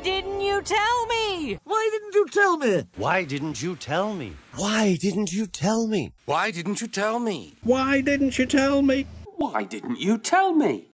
didn't you tell me? Why didn't you tell me? Why didn't you tell me? Why didn't you tell me? Why didn't you tell me? Why didn't you tell me? Why didn't you tell me?